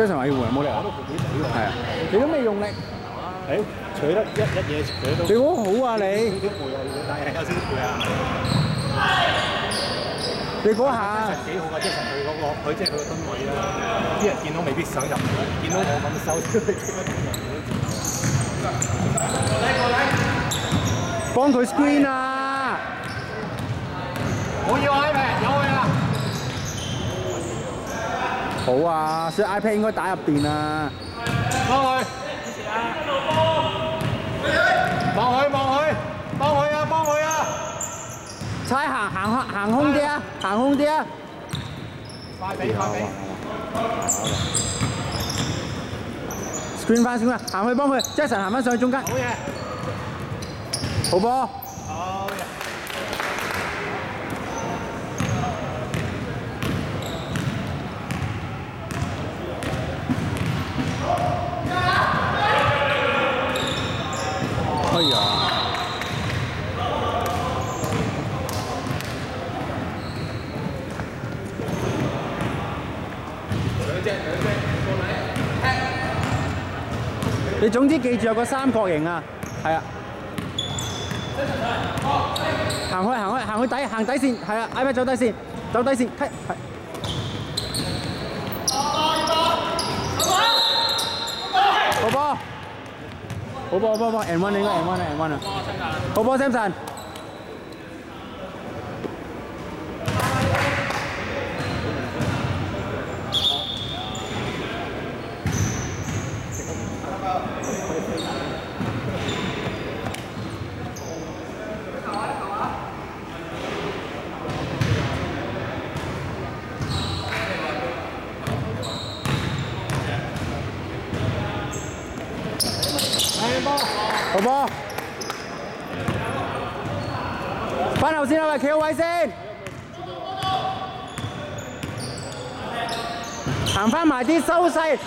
張常話要換冇力啊？係啊，你都未用力，誒取得一一嘢取到。你好好啊你，但係有少少攰啊。你嗰下幾好啊！即係佢嗰個佢即係佢個蹲位啦，啲人見到未必想入，見到我咁收，即刻幫佢 screen 啊！我要 iPad 有去啦。好啊，所以 iPad 應該打入邊啊！幫佢，望佢望佢，幫佢啊幫佢啊！猜行行行空啲啊，行空啲啊！快俾快俾！screen 翻 screen 翻，行去幫佢，Jackson 行翻上去中間，好嘢，好波！哎呀！你總之記住有個三角形啊，係啊。行開行開行去底行底線，係啊，I 咩走底線，走底線，係。好波！好波好波好波，and one 應該 and one 啊 and one 啊。好波 Samson。好波！翻後先啦，喂，企好位先。行翻埋啲收勢。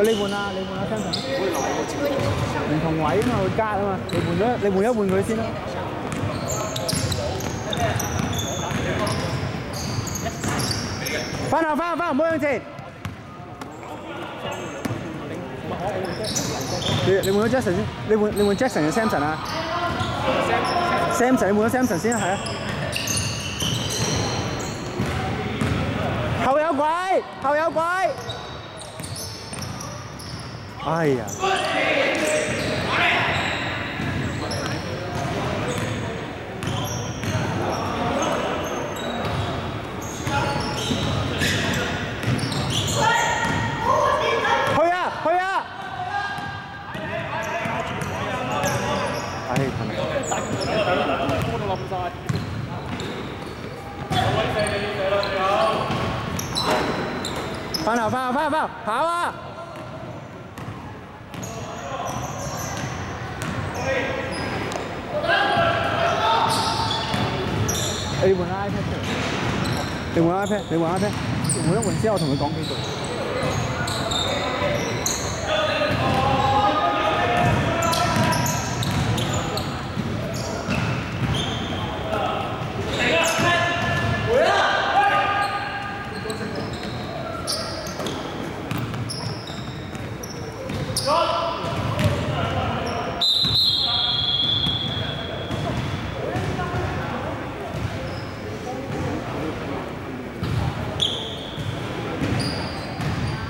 你換啊！你換啊，Samson。唔同位啊嘛，會加啊嘛，你換咗，你換一換佢先啦。翻啊翻啊翻後，唔好向前。你你換咗 Jackson 先，你換你換 Jackson 定 Samson 啊？Samson，你換咗 Samson 先啊，係啊。後有鬼，後有鬼。哎呀！去啊！去啊！哎，係咪？波到冧晒。翻後翻後翻後翻後，跑啊！你換 iPad 出嚟，你換 iPad，你換 iPad，換一換之後，我同佢講幾句。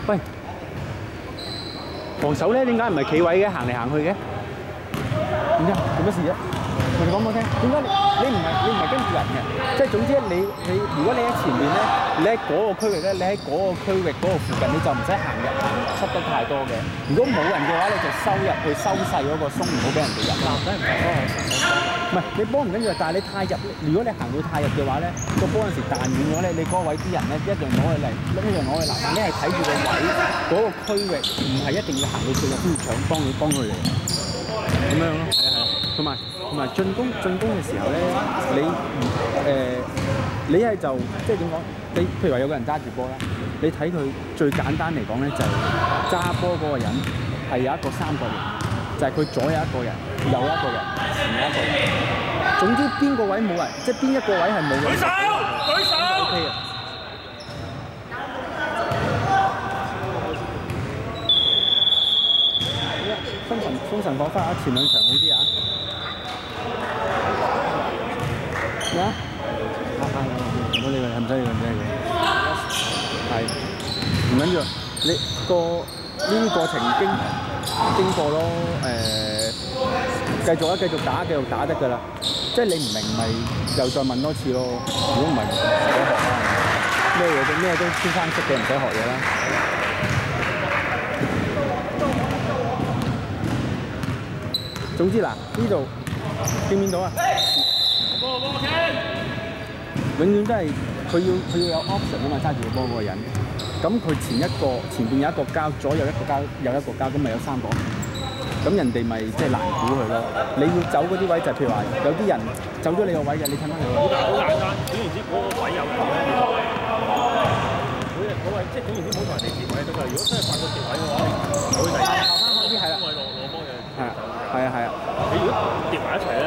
喂，防守咧點解唔係企位嘅，行嚟行去嘅？點解？做乜事啫？同你講冇聽，點解你你唔係你唔係跟住人嘅？即係總之你你如果你喺前面咧，你喺嗰個區域咧，你喺嗰個區域嗰個附近，你就唔使行入行出得太多嘅。如果冇人嘅話，你就收入去收細嗰個鬆，唔好俾人哋入啦。男仔唔係嗰個唔係你幫唔緊要，但係你太入，如果你行到太入嘅話咧，個波有時彈遠咗咧，你嗰位啲人咧一樣攞佢嚟，一樣攞佢嚟。你係睇住個位嗰、個區域，唔係一定要行到最入先要搶幫佢幫佢嚟。咁樣咯，係啊係啊，同埋同埋進攻進攻嘅時候咧，你誒、你係就即係點講？你譬如話有個人揸住波啦，你睇佢最簡單嚟講咧，就係揸波嗰個人係有一個三角形，就係、佢左有一個人，右一個人，前有一個人。總之邊個位冇人，即係邊一個位係冇人。舉手，舉手。O K 嘅。封神封神火花啊！前兩場好啲啊！咩啊？唔好理佢，唔使理佢，唔使理佢。係唔緊要，你個呢啲過程經經過咯，誒、繼續啊，繼續打，繼續打得㗎啦。即係你唔明咪又再問多次咯。如果唔係唔使學啦，咩嘢都咩都天生識嘅，唔使學嘢啦。總之嗱，呢度見唔見到啊？永遠都係佢要佢要有 option 啊嘛，揸住個波嗰個人。咁佢前一個前邊有一個交，左右一個交，右一個交，咁咪有三個。咁人哋咪即係難估佢咯。你要走嗰啲位就係譬如話有啲人走咗你個位嘅，你睇翻你。好簡單，總言之嗰個位有球咧，每日嗰位即係總言之，唔好同人哋接位得㗎。如果真係犯到接位嘅話，我會第二後翻開啲係啦，位攞攞波嘅。係啊，係啊，係啊，你如果疊埋一齊咧，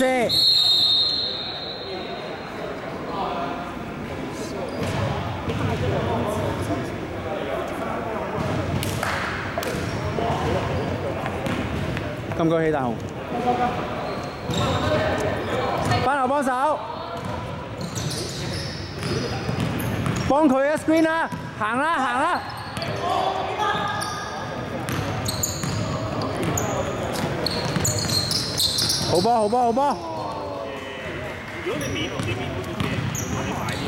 冇事。咁高氣大雄，翻嚟幫手，幫佢啊 screen 啦，行啦行啦。好波好波好波！如果你面同啲面好似嘅，你快啲。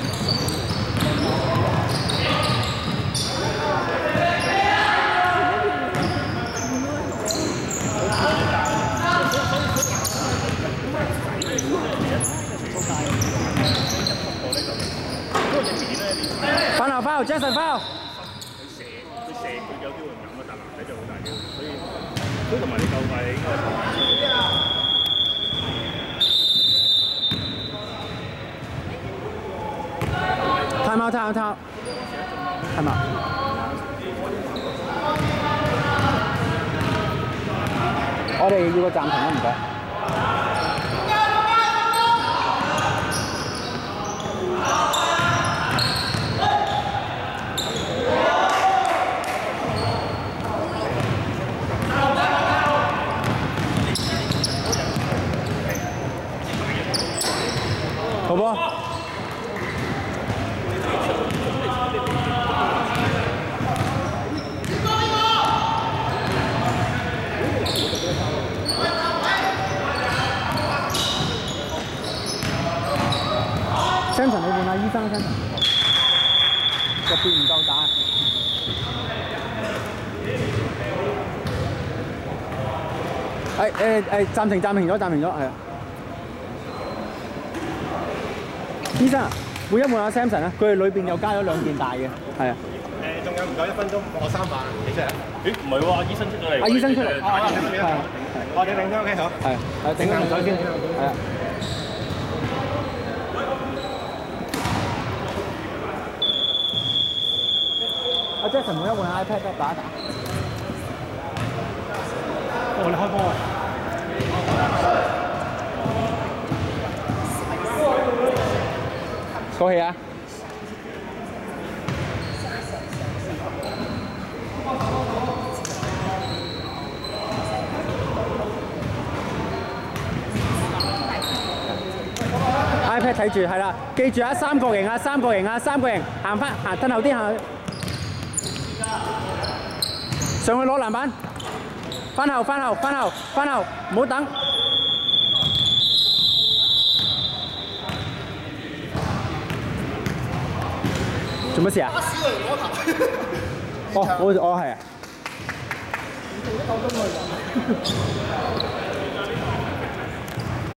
翻後翻後，Jason 翻後。佢射，佢射，佢有機會飲啊！但男仔就好大機會，所以所以同埋你夠快，你應該。太貓太貓太貓，係嘛？我哋要個暫停啦，唔該。好波。Samson，生入邊唔夠打。誒誒誒，暫停暫停咗，暫停咗，係啊。醫生啊，換一換下 Samson 啊，佢哋裏邊又加咗兩件大嘅，係啊。誒，仲有唔夠一分鐘，我三百，幾隻啊？咦，唔係喎，阿醫生出咗嚟。阿醫生出嚟，我哋領咗 OK 好。係係頂硬水先，係啊。阿 Jason 換一換下 iPad 得打一打。我哋開波。恭喜啊！iPad 睇住係啦，記住啊，三角形啊，三角形啊，三角形，行翻行褪後啲行去，上去攞籃板，翻後翻後翻後翻後，唔好等。做乜事啊？哦，我我係啊。